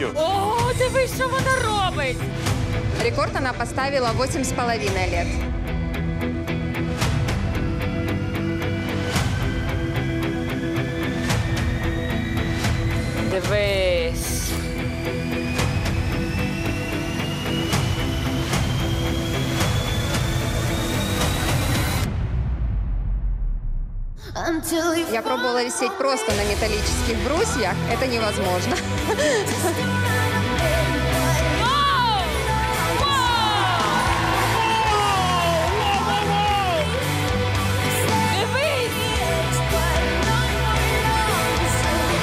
років. О, дивись, що вона робить! Рекорд она поставила 8,5 лет. Дивись. Я пробовала висеть просто на металлических брусьях. Это невозможно.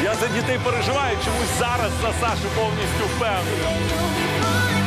Я за дітей переживаю, чомусь зараз за Сашу повністю впевнений.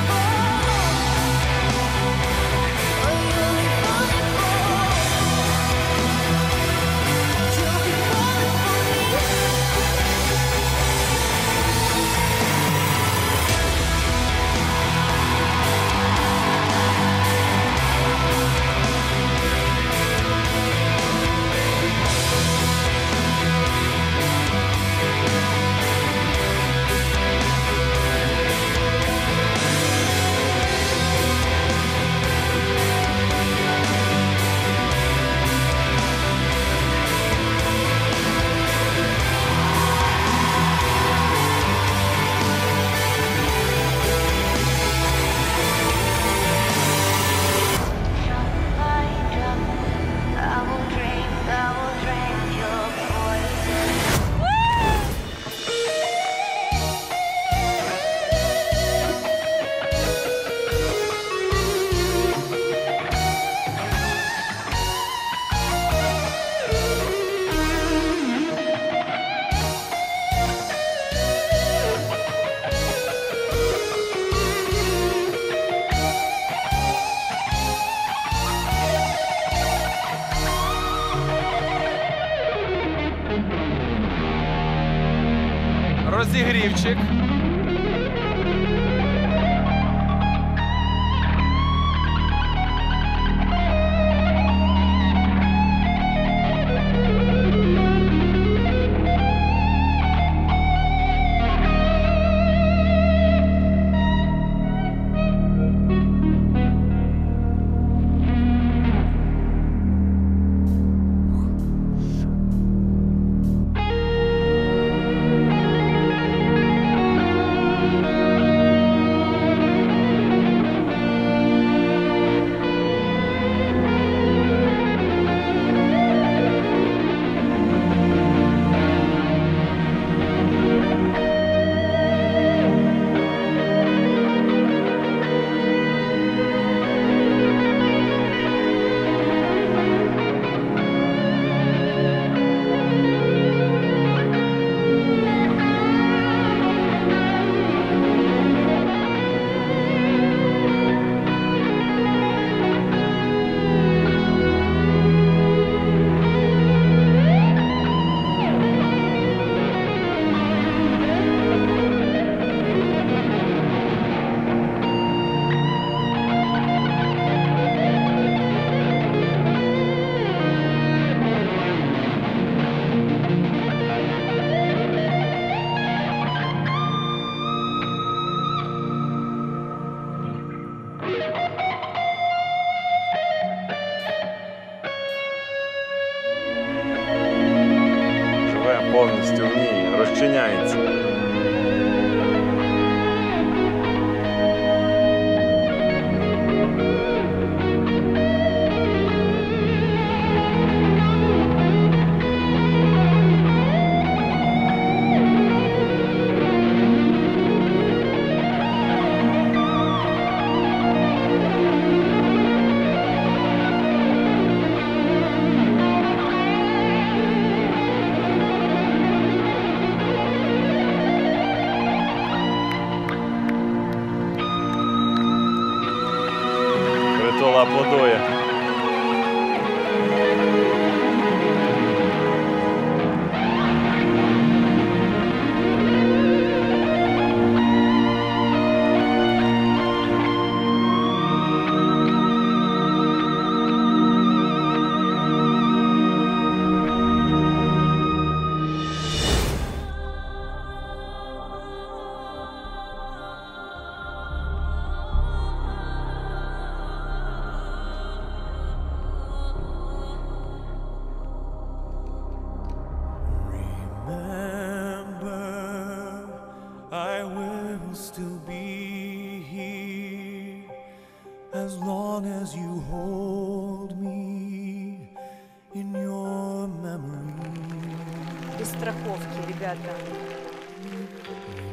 ребята.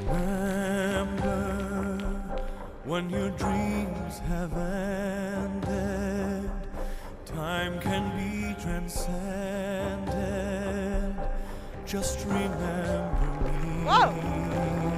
Remember when your dreams have ended, time can be transcended. Just remember me. Whoa!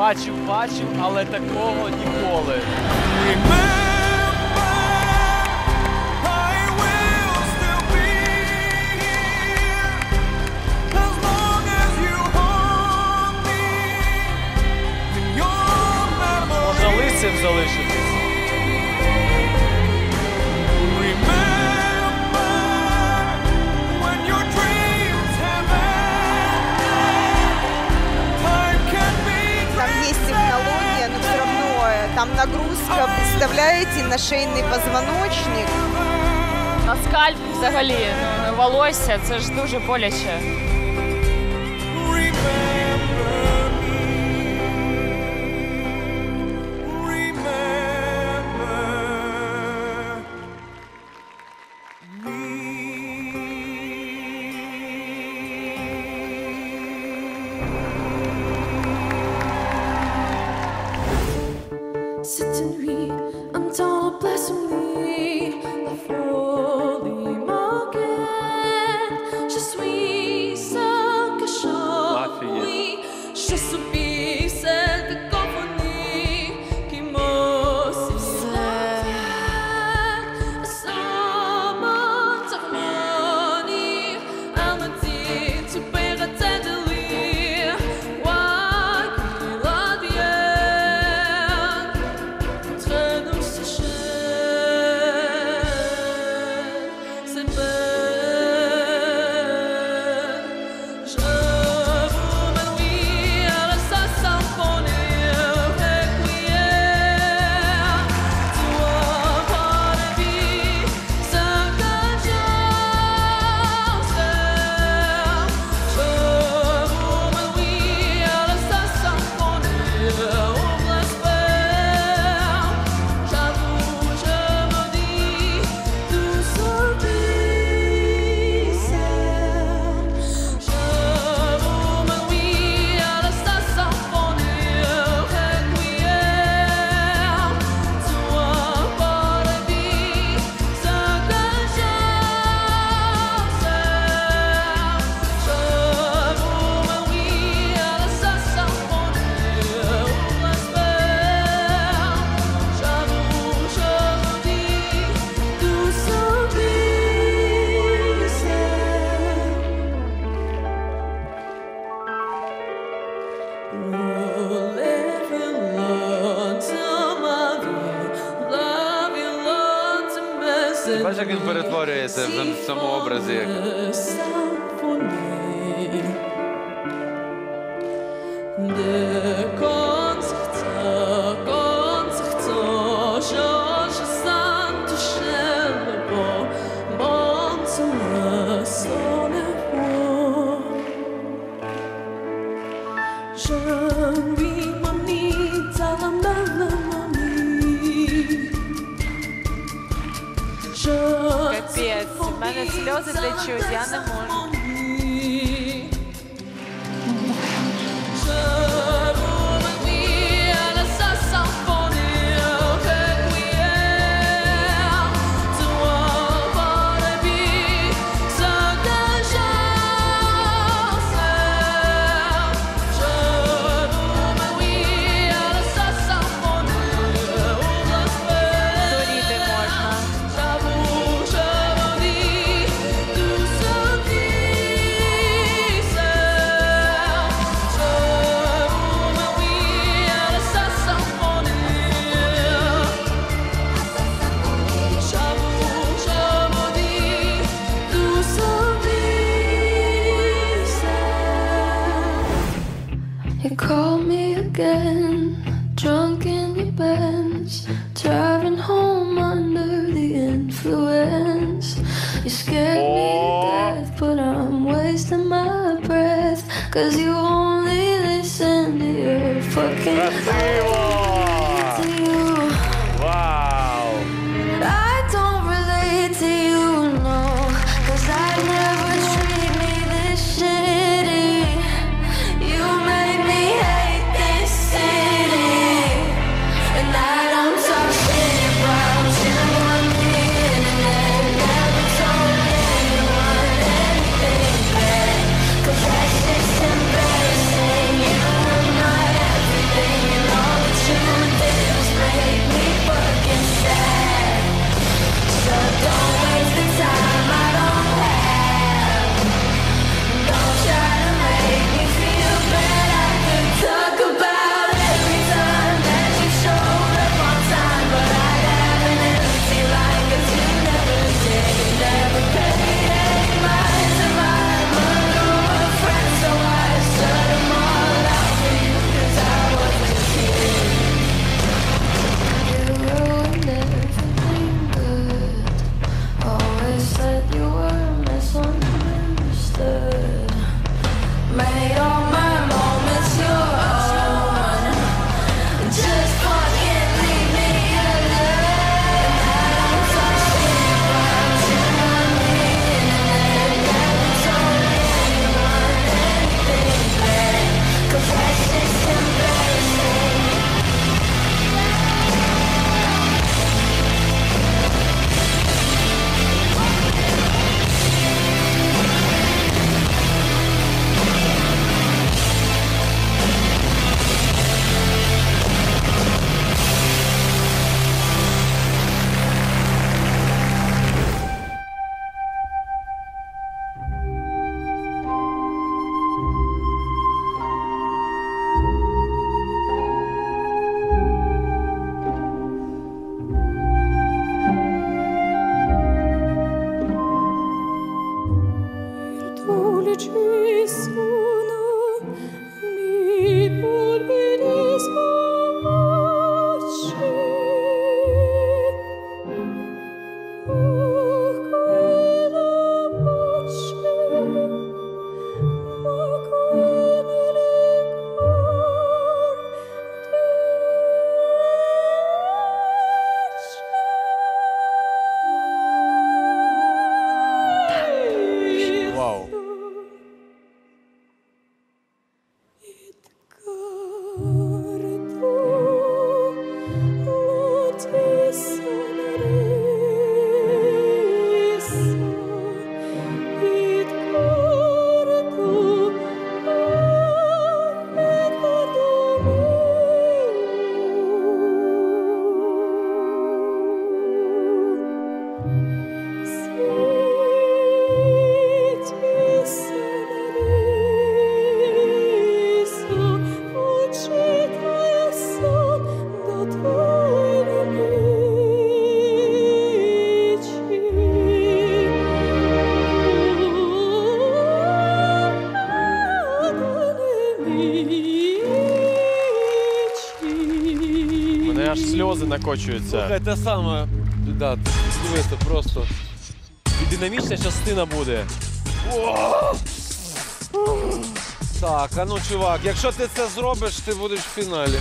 Бачив, бачив, але такого ніколи. Там нагрузка, представляєте, на шийний позвоночник. На скальп взагалі ну, волосся це ж дуже боляче. scared me oh. to death, but I'm wasting my breath. Cause you only listen to your fucking. мене аж сльози накочуються. Слухай, те саме, да, дивися, просто. І динамічна частина буде. Так, а ну, чувак, якщо ти це зробиш, ти будеш в фіналі.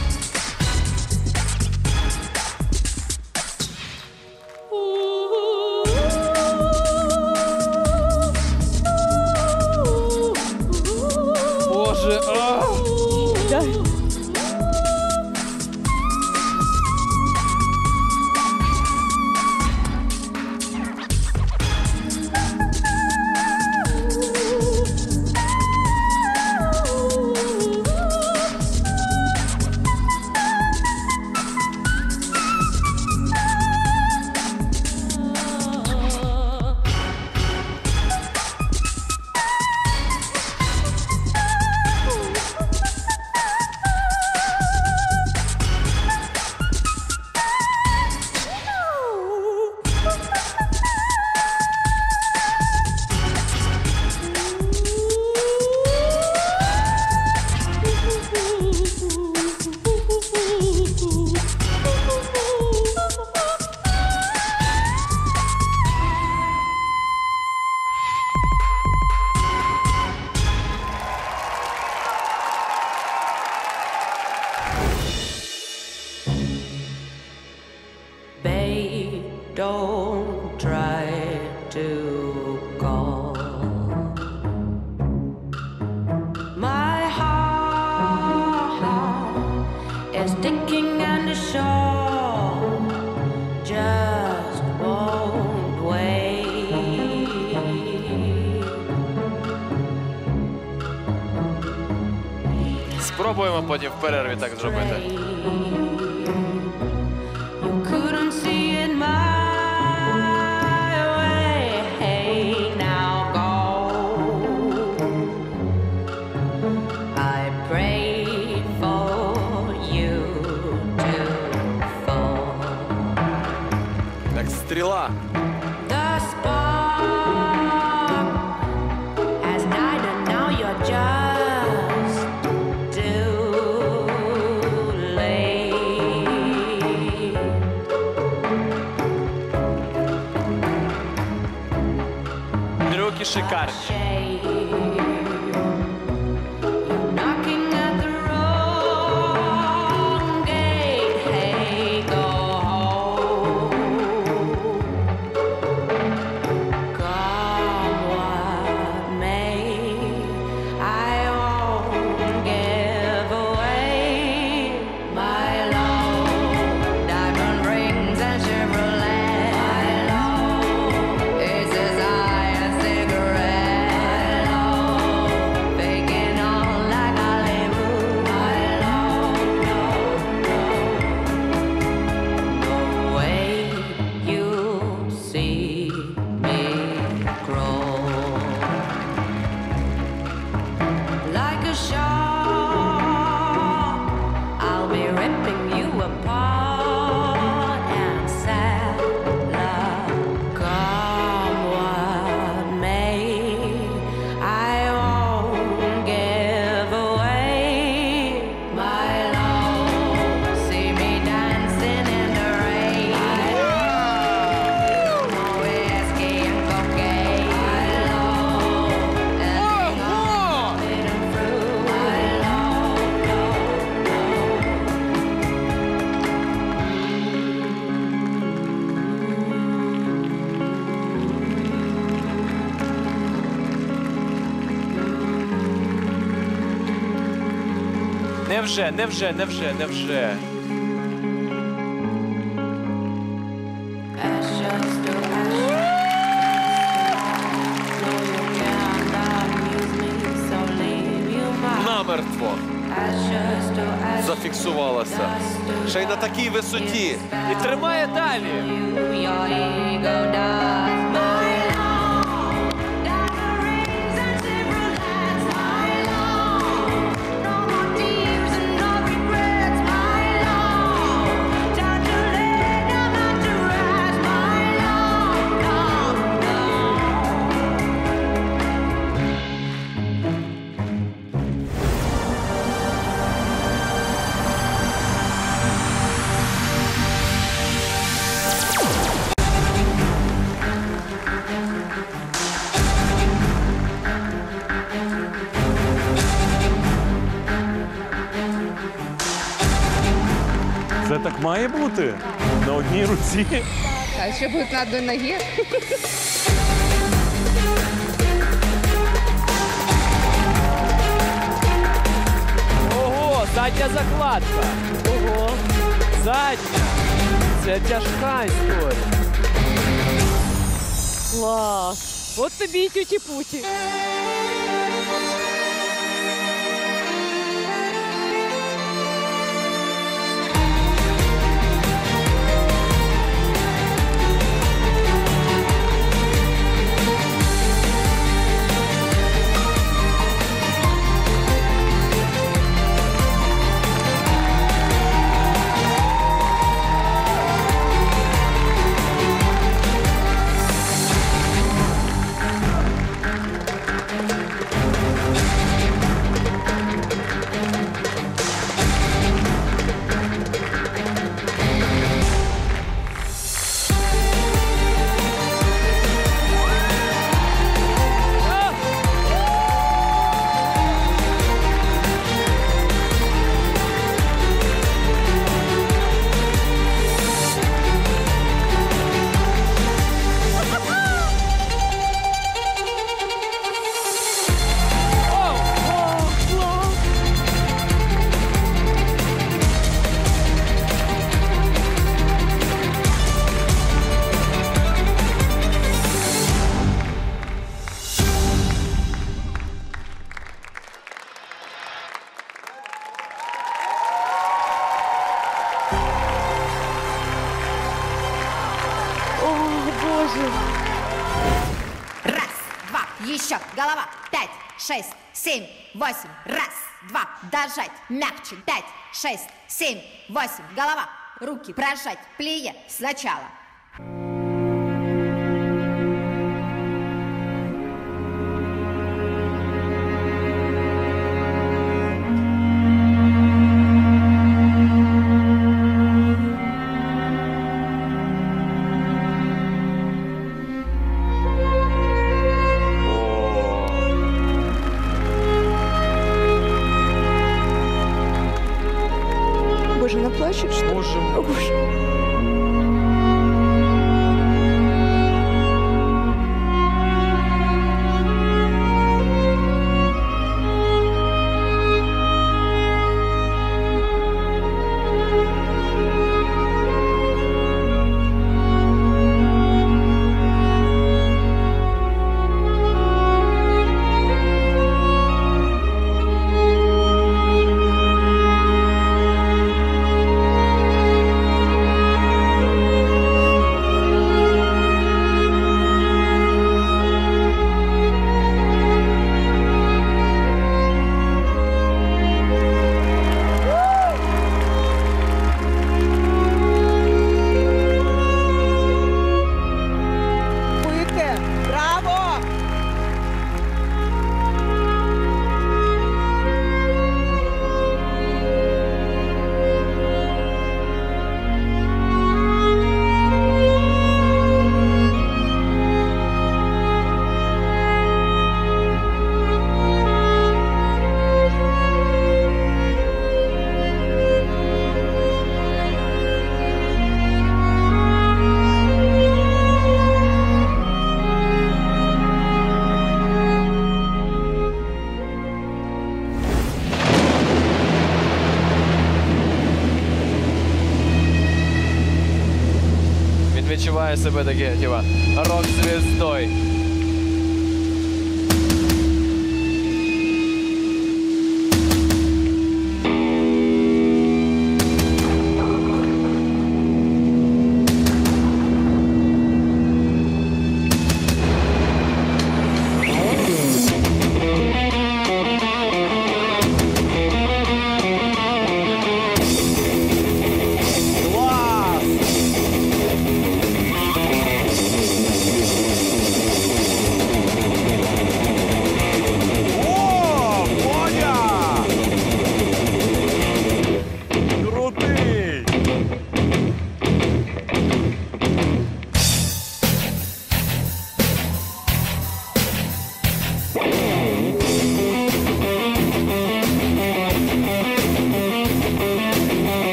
спробуємо потім в перерві так зробити. Невже, невже, невже, невже. Намертво зафіксувалася. Ще й на такій висоті. І тримає далі. Бути. На одній руці. А еще будет на одной ноге. Ого, задня закладка. Ого. Задня. Це тяжка історія. Клас. От тобі і тюті восемь, раз, два, дожать, мягче, пять, шесть, семь, восемь, голова, руки прожать, плие сначала. Себе таке, типа, рок-звіздою.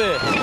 对。